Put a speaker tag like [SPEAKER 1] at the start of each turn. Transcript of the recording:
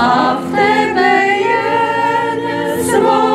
[SPEAKER 1] of the zaman